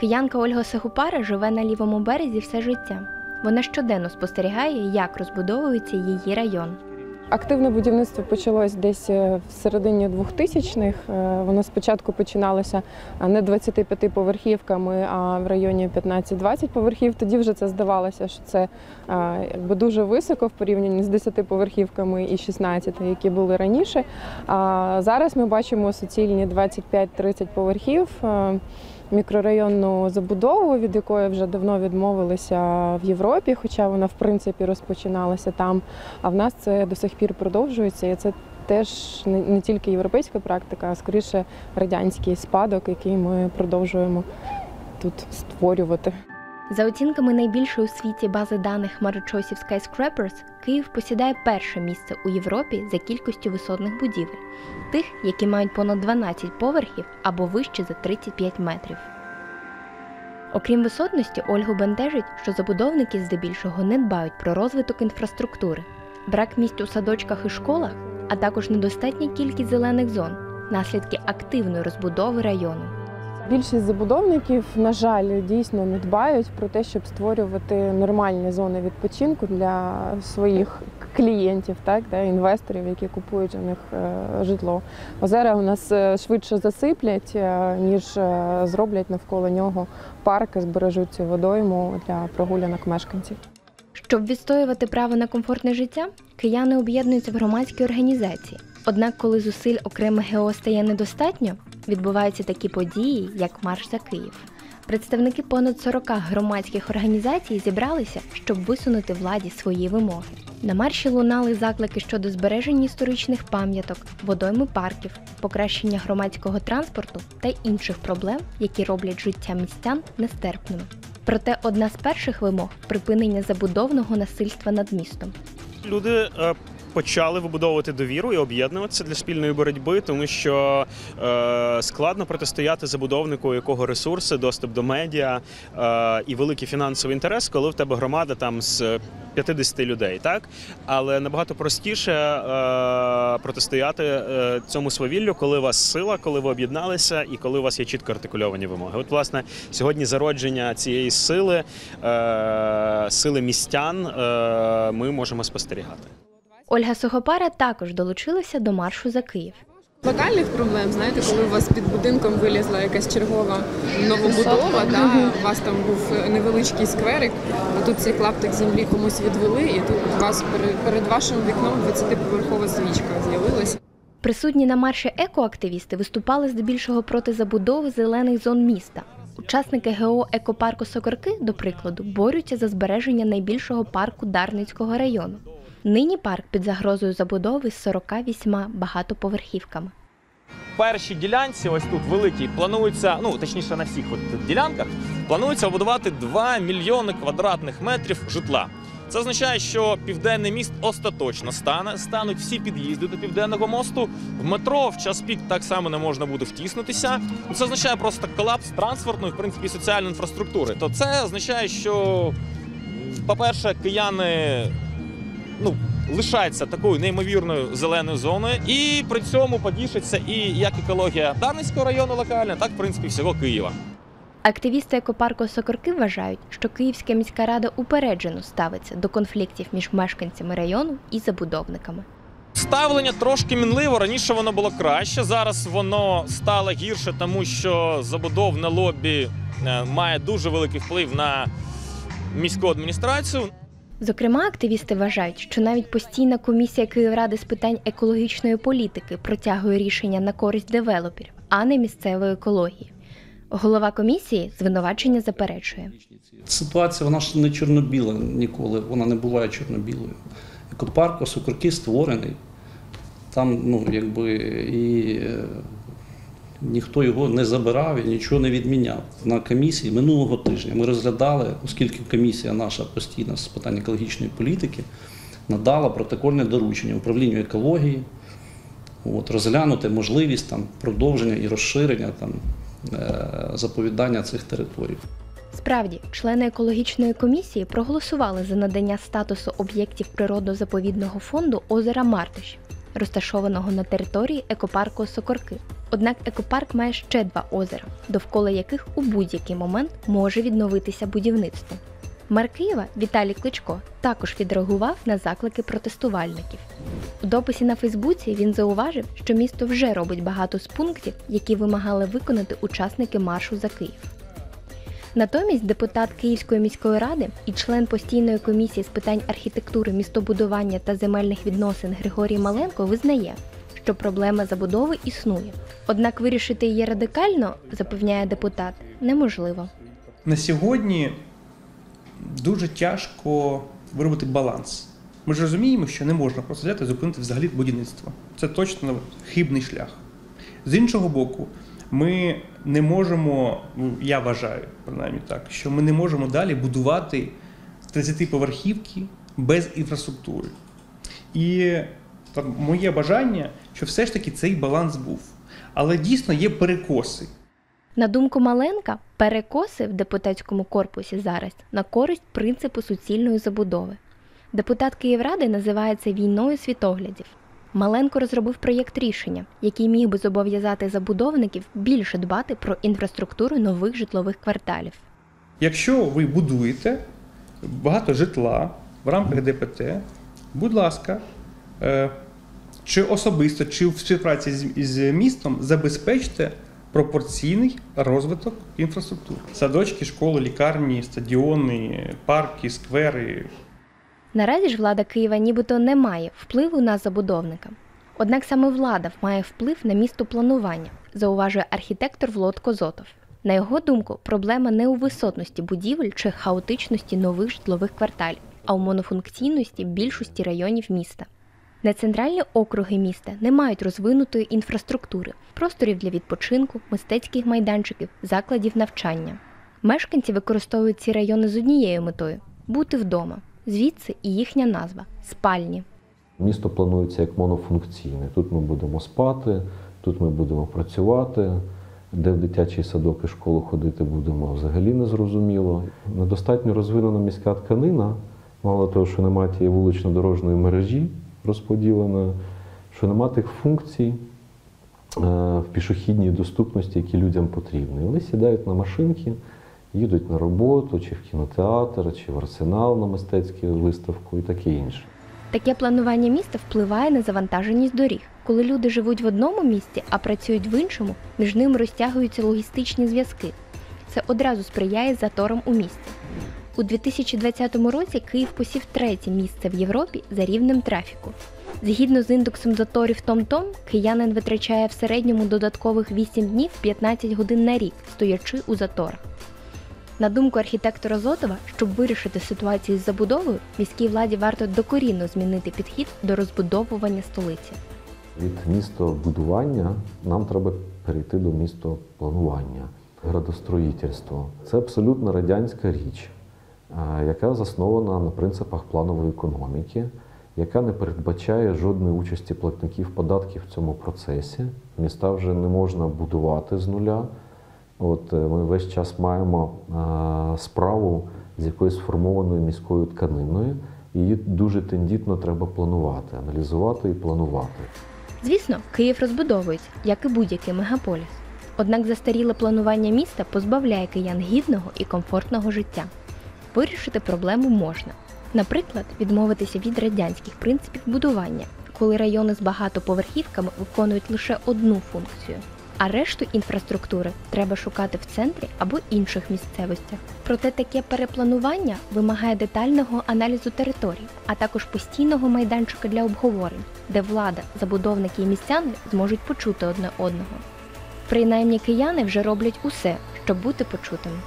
Киянка Ольга Сагупара живе на лівому березі все життя. Вона щоденно спостерігає, як розбудовується її район. Активне будівництво почалось десь е, в середині 2000-х. Е, Воно спочатку починалося не 25-поверхівками, а в районі 15-20 поверхів. Тоді вже це здавалося, що це якби дуже високо в порівнянні з 10-поверхівками і 16, які були раніше. А зараз ми бачимо суцільні 25-30 поверхів. Мікрорайонну забудову, від якої вже давно відмовилися в Європі, хоча вона в принципі розпочиналася там. А в нас це до сих пір продовжується, і це теж не тільки європейська практика, а скоріше радянський спадок, який ми продовжуємо тут створювати. За оцінками найбільшої у світі бази даних хмарочосів Skyscrapers, Київ посідає перше місце у Європі за кількістю висотних будівель, тих, які мають понад 12 поверхів або вище за 35 метрів. Окрім висотності, Ольгу бентежить, що забудовники здебільшого не дбають про розвиток інфраструктури, брак місць у садочках і школах, а також недостатня кількість зелених зон, наслідки активної розбудови району. Більшість забудовників, на жаль, дійсно не дбають про те, щоб створювати нормальні зони відпочинку для своїх клієнтів, так да, інвесторів, які купують у них е, житло. Озера у нас е, швидше засиплять, е, ніж зроблять навколо нього парки, збережуть цю водойму для прогулянок мешканців. Щоб відстоювати право на комфортне життя, кияни об'єднуються в громадські організації. Однак, коли зусиль окремих ГО стає недостатньо, відбуваються такі події, як Марш за Київ. Представники понад 40 громадських організацій зібралися, щоб висунути владі свої вимоги. На марші лунали заклики щодо збереження історичних пам'яток, водойми парків, покращення громадського транспорту та інших проблем, які роблять життя містян нестерпними. Проте одна з перших вимог припинення забудовного насильства над містом. Люди е, почали вибудовувати довіру і об'єднуватися для спільної боротьби, тому що е, складно протистояти забудовнику, у якого ресурси, доступ до медіа е, і великий фінансовий інтерес, коли в тебе громада там з 50 людей, так але набагато простіше е, протистояти е, цьому свавіллю, коли у вас сила, коли ви об'єдналися і коли у вас є чітко артикульовані вимоги. От, власне, сьогодні зародження цієї сили, е, сили містян, е, ми можемо спостерігати. Ольга Сухопара також долучилася до маршу за Київ. Локальних проблем, знаєте, коли у вас під будинком вилізла якась чергова новобудова, да, у вас там був невеличкий скверик, а тут цей клаптик землі комусь відвели, і тут у вас перед, перед вашим вікном 20-поверхова свічка з'явилася. Присутні на марші екоактивісти виступали здебільшого проти забудови зелених зон міста. Учасники ГО екопарку Сокорки, до прикладу, борються за збереження найбільшого парку Дарницького району. Нині парк під загрозою забудови з 48 багатоповерхівками. першій ділянці, ось тут великій, планується, ну точніше на всіх от ділянках, планується будувати 2 мільйони квадратних метрів житла. Це означає, що південний міст остаточно стане, стануть всі під'їзди до південного мосту. В метро в час пік так само не можна буде втіснутися. Ну, Це означає просто колапс транспортної, в принципі, соціальної інфраструктури. То це означає, що, по-перше, кияни ну, лишається такою неймовірною зеленою зоною, і при цьому подішиться і як екологія Дарницького району локальна, так в принципі всього Києва. Активісти екопарку Сокорки вважають, що Київська міська рада упереджено ставиться до конфліктів між мешканцями району і забудовниками. Ставлення трошки мінливо. Раніше воно було краще. Зараз воно стало гірше, тому що забудовне лобі е, має дуже великий вплив на міську адміністрацію. Зокрема, активісти вважають, що навіть постійна комісія Київради з питань екологічної політики протягує рішення на користь девелоперів, а не місцевої екології. Голова комісії звинувачення заперечує. Ситуація вона ж не чорно-біла ніколи, вона не буває чорно-білою. Екопарк Осокорки створений. Там, ну, якби, і е, ніхто його не забирав і нічого не відміняв. На комісії минулого тижня ми розглядали, оскільки комісія наша постійна з питань екологічної політики надала протокольне доручення управлінню екології, от, розглянути можливість там, продовження і розширення там, е, заповідання цих територій. Справді, члени екологічної комісії проголосували за надання статусу об'єктів природно-заповідного фонду озера Мартиш, розташованого на території екопарку Сокорки. Однак екопарк має ще два озера, довкола яких у будь-який момент може відновитися будівництво. Мер Києва Віталій Кличко також відреагував на заклики протестувальників. У дописі на Фейсбуці він зауважив, що місто вже робить багато з пунктів, які вимагали виконати учасники маршу за Київ. Натомість депутат Київської міської ради і член постійної комісії з питань архітектури, містобудування та земельних відносин Григорій Маленко визнає, що проблема забудови існує. Однак вирішити її радикально, запевняє депутат, неможливо. на сьогодні дуже тяжко виробити баланс. Ми ж розуміємо, що не можна просто взяти і зупинити взагалі будівництво. Це точно хибний шлях. З іншого боку, ми не можемо, ну я вважаю, принаймні так, що ми не можемо далі будувати 30-поверхівки без інфраструктури. І там, моє бажання, що все ж таки цей баланс був. Але дійсно є перекоси. На думку Маленка, перекоси в депутатському корпусі зараз на користь принципу суцільної забудови. Депутат Київради називає це війною світоглядів. Маленко розробив проєкт рішення, який міг би зобов'язати забудовників більше дбати про інфраструктуру нових житлових кварталів. Якщо ви будуєте багато житла в рамках ДПТ, будь ласка, чи особисто, чи в співпраці з, містом забезпечте пропорційний розвиток інфраструктури. Садочки, школи, лікарні, стадіони, парки, сквери. Наразі ж влада Києва нібито не має впливу на забудовника. Однак саме влада має вплив на містопланування, зауважує архітектор Влод Козотов. На його думку, проблема не у висотності будівель чи хаотичності нових житлових кварталів, а у монофункційності більшості районів міста. Нецентральні округи міста не мають розвинутої інфраструктури, просторів для відпочинку, мистецьких майданчиків, закладів навчання. Мешканці використовують ці райони з однією метою бути вдома. Звідси і їхня назва спальні. Місто планується як монофункційне. Тут ми будемо спати, тут ми будемо працювати. Де в дитячий садок і школу ходити будемо взагалі незрозуміло. Недостатньо розвинена міська тканина, мало того, що немає тієї вулично-дорожньої мережі розподіленої, що немає тих функцій е, в пішохідній доступності, які людям потрібні. Вони сідають на машинки, їдуть на роботу, чи в кінотеатр, чи в арсенал на мистецьку виставку і таке інше. Таке планування міста впливає на завантаженість доріг. Коли люди живуть в одному місті, а працюють в іншому, між ними розтягуються логістичні зв'язки. Це одразу сприяє заторам у місті. У 2020 році Київ посів третє місце в Європі за рівнем трафіку. Згідно з індексом заторів TomTom, киянин витрачає в середньому додаткових 8 днів 15 годин на рік, стоячи у заторах. На думку архітектора Зотова, щоб вирішити ситуацію з забудовою, міській владі варто докорінно змінити підхід до розбудовування столиці. Від містобудування нам треба перейти до містопланування, градостроїтельство. Це абсолютно радянська річ, яка заснована на принципах планової економіки, яка не передбачає жодної участі платників податків в цьому процесі. Міста вже не можна будувати з нуля. От е, ми весь час маємо справу з якоюсь сформованою міською тканиною. Її дуже тендітно треба планувати, аналізувати і планувати. Звісно, Київ розбудовується, як і будь-який мегаполіс. Однак застаріле планування міста позбавляє киян гідного і комфортного життя. Вирішити проблему можна. Наприклад, відмовитися від радянських принципів будування, коли райони з багатоповерхівками виконують лише одну функцію, а решту інфраструктури треба шукати в центрі або інших місцевостях. Проте таке перепланування вимагає детального аналізу територій, а також постійного майданчика для обговорень, де влада, забудовники і містяни зможуть почути одне одного. Принаймні кияни вже роблять усе, щоб бути почутими.